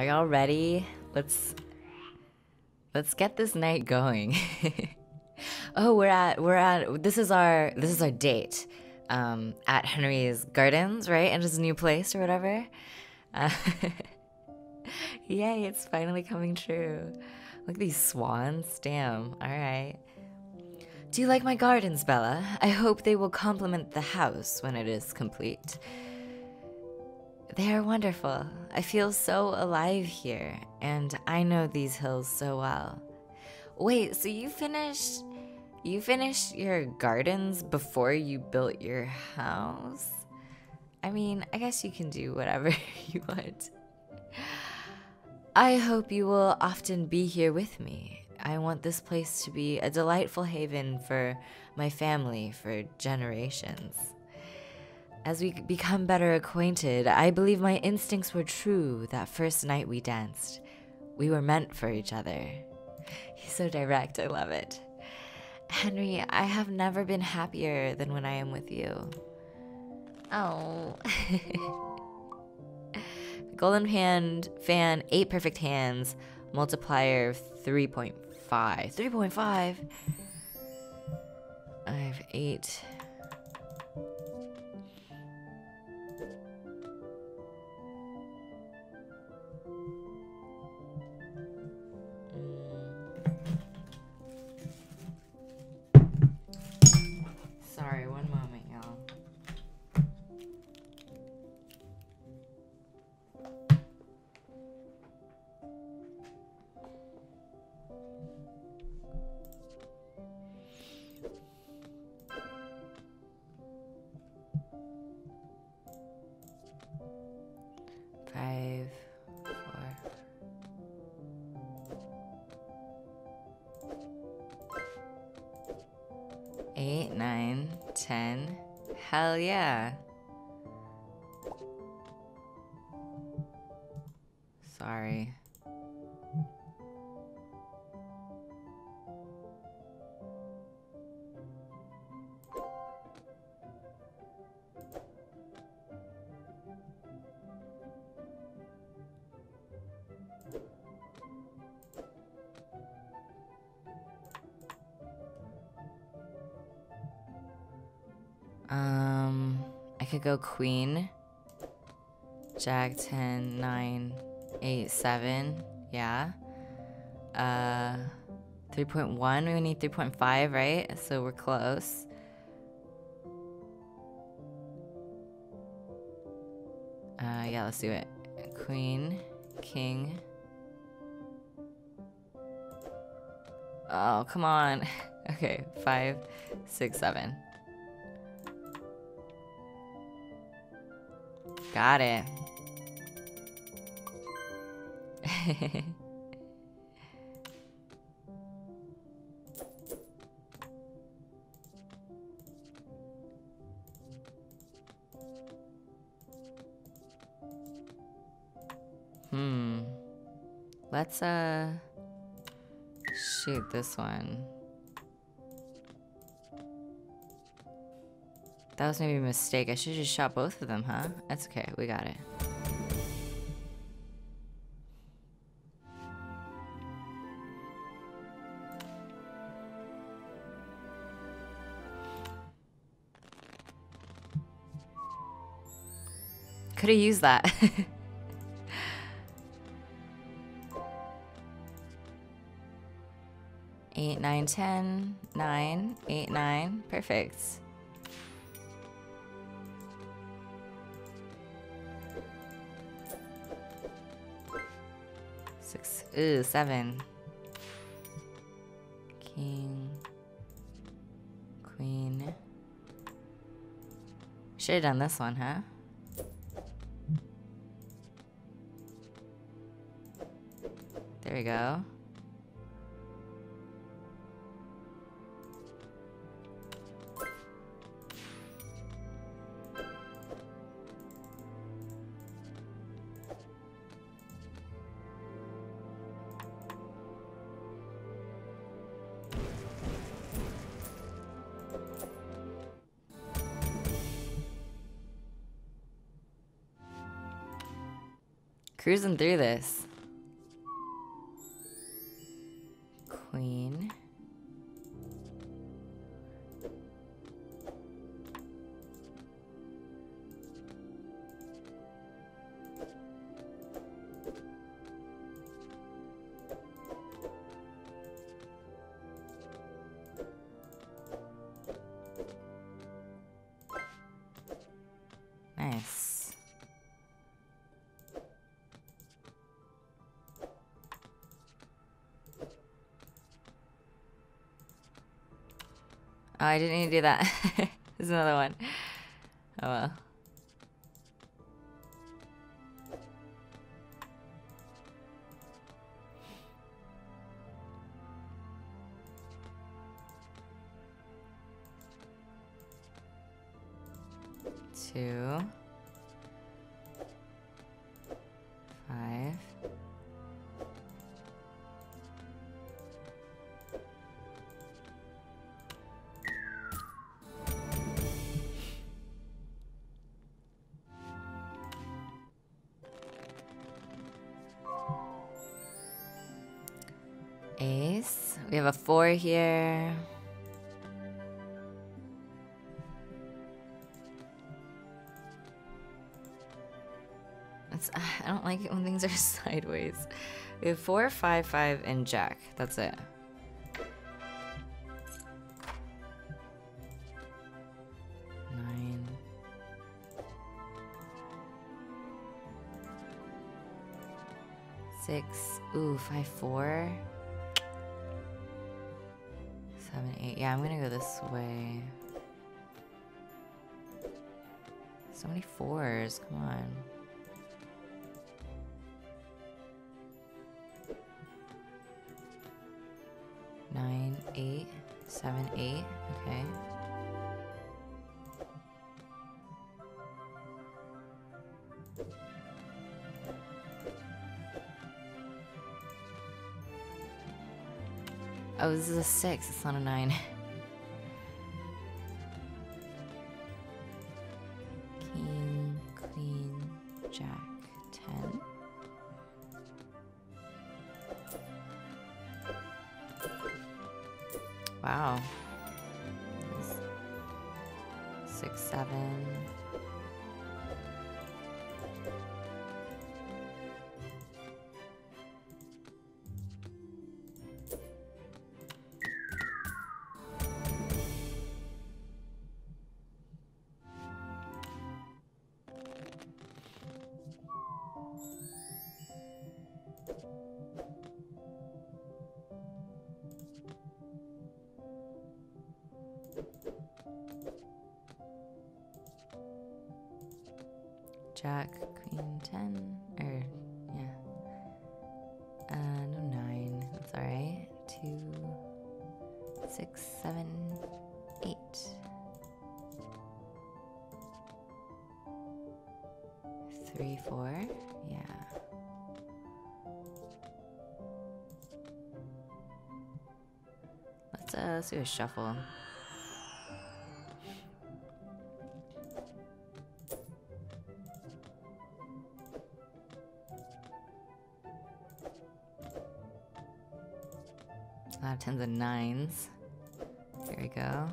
Are y'all ready? Let's let's get this night going. oh, we're at we're at this is our this is our date. Um, at Henry's Gardens, right? And his new place or whatever. Uh, yay, it's finally coming true. Look at these swans. Damn. All right. Do you like my gardens, Bella? I hope they will complement the house when it is complete. They are wonderful. I feel so alive here, and I know these hills so well. Wait, so you finished you finished your gardens before you built your house? I mean, I guess you can do whatever you want. I hope you will often be here with me. I want this place to be a delightful haven for my family for generations. As we become better acquainted, I believe my instincts were true that first night we danced. We were meant for each other. He's so direct, I love it. Henry, I have never been happier than when I am with you. Oh. Golden hand fan, eight perfect hands, multiplier 3.5. 3.5? I have eight. 10. Hell yeah. Go queen. Jack 10, 9, 8, 7. Yeah. Uh, 3.1. We need 3.5, right? So we're close. Uh, yeah, let's do it. Queen, king. Oh, come on. Okay, five, six, seven. Got it. hmm. Let's, uh, shoot this one. That was maybe a mistake. I should have just shot both of them, huh? That's okay. We got it. Could have used that. Eight, nine, ten, nine, eight, nine. Perfect. Six, ooh, seven. King. Queen. Should have done this one, huh? There we go. Cruising through this. Oh, I didn't need to do that. There's another one. Oh well. Two. We have a four here. It's, I don't like it when things are sideways. We have four, five, five, and jack. That's it. Nine. Six. Ooh, five, four. Seven, eight. Yeah, I'm gonna go this way. So many fours. Come on. Nine, eight, seven, eight. Okay. Oh, this is a six. It's not a nine. King, queen, jack, ten. Wow. Six, seven. Six, seven, eight. Three, four. Yeah. Let's uh, let's do a shuffle. A lot of tens and nines. There we go.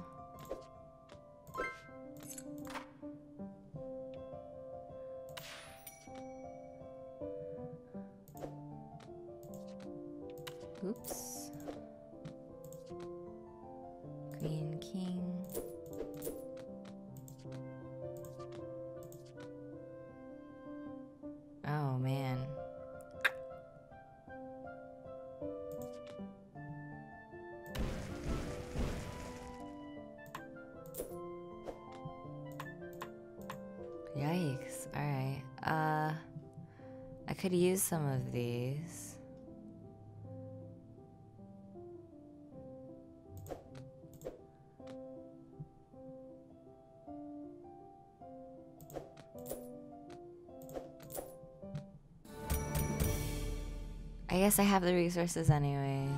Yikes. Alright. Uh I could use some of these. I guess I have the resources anyways.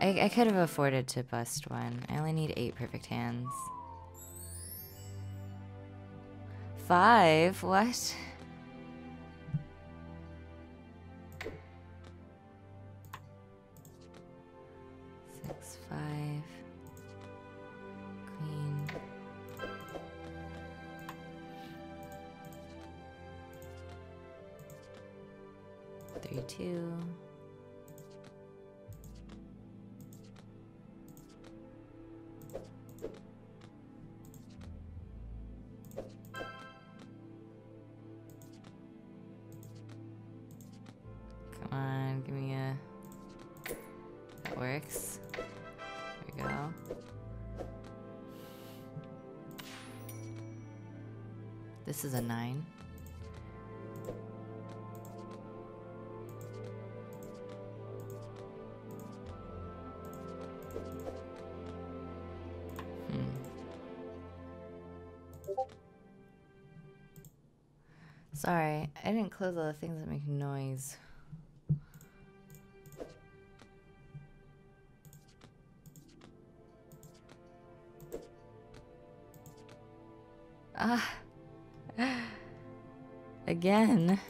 I, I could have afforded to bust one. I only need eight perfect hands. Five? What? Six, five. Queen. Three, two. this. There we go. This is a nine. Hmm. Sorry, I didn't close all the things that make noise. Ah. Again.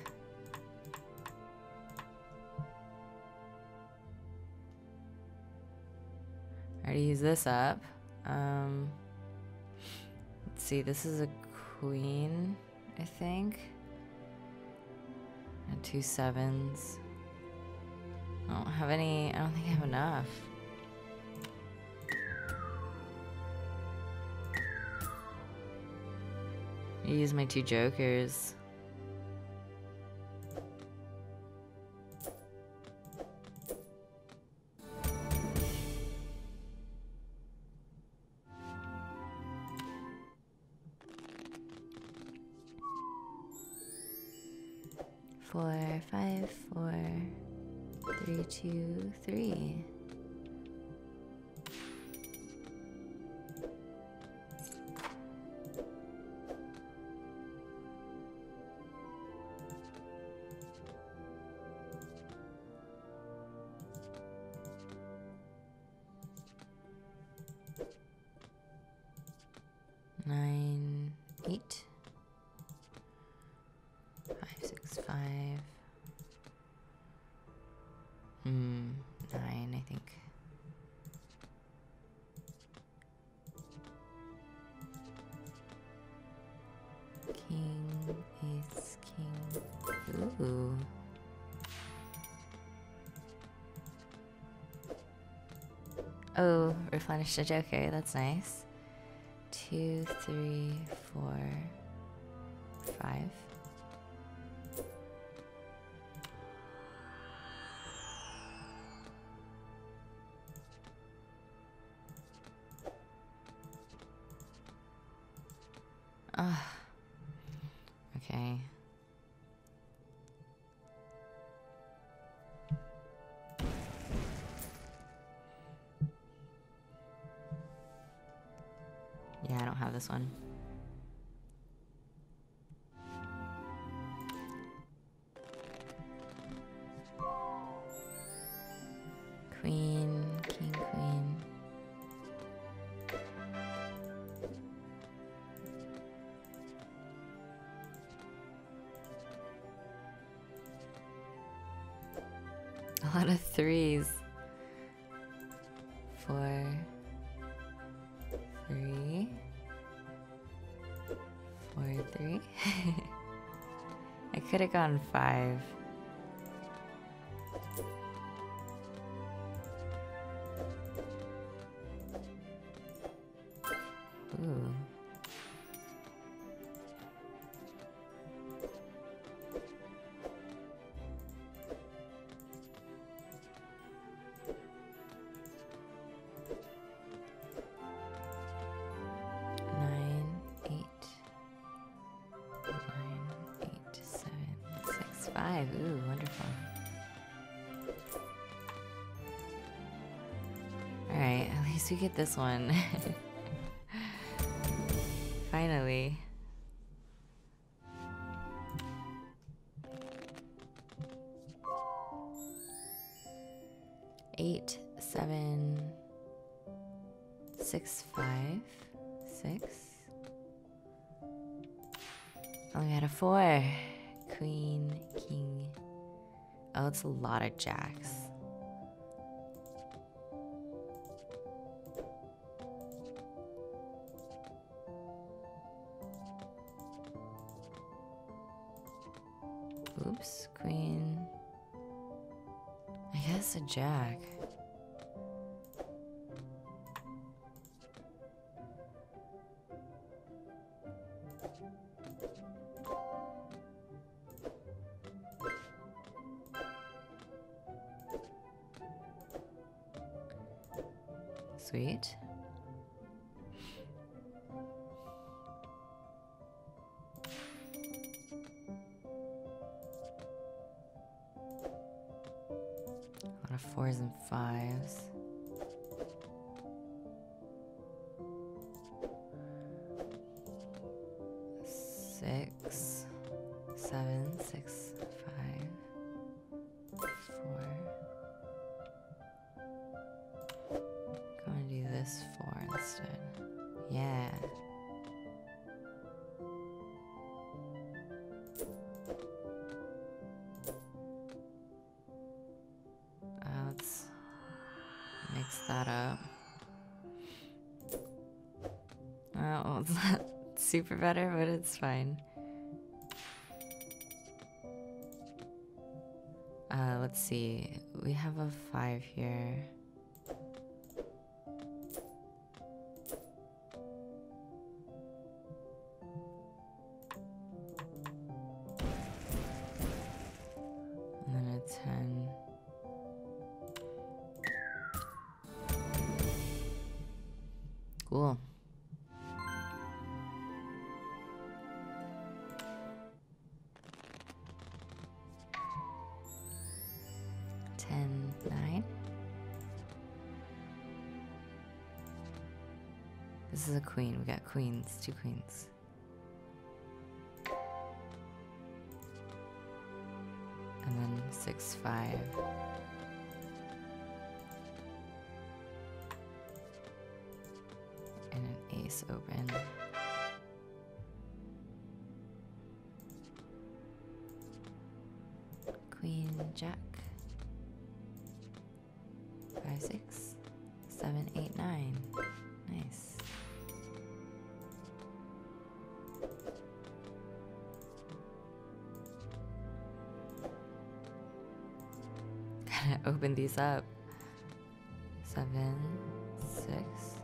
I already used this up. Um, let's see, this is a queen, I think. And two sevens. I don't have any, I don't think I have enough. I use my two jokers. Four, five, four, three, two, three. Oh, replenish the joker. That's nice. Two, three, four, five. Ah. Okay. This one. Queen, king, queen. A lot of threes. Could have gone five. Five. Ooh, wonderful. Alright, at least we get this one. Finally. Eight, seven, six, five, six. Oh, we got a four. Queen, king. Oh, it's a lot of jacks. Oops, queen. I guess a jack. Six, seven, six, five, four. Gonna do this four instead. Yeah. Uh, let's mix that up. Oh, not super better, but it's fine. Uh, let's see. We have a five here. This is a queen. We got queens, two queens. And then six, five. And an ace open. Queen, jack. Five, six, seven, eight, nine. Gotta open these up. Seven, six,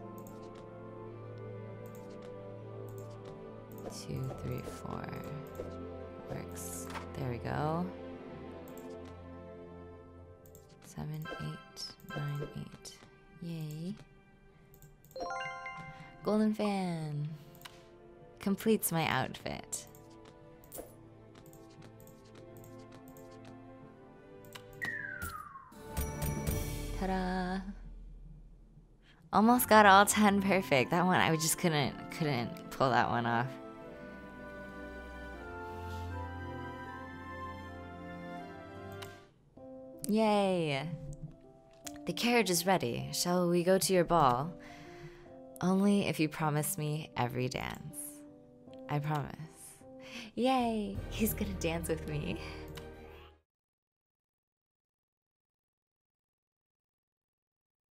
two, three, four. Works. There we go. Seven, eight, nine, eight. Yay. Golden fan completes my outfit. Ta-da! Almost got all 10 perfect. That one I just couldn't couldn't pull that one off. Yay! The carriage is ready. Shall we go to your ball? Only if you promise me every dance. I promise. Yay! He's gonna dance with me.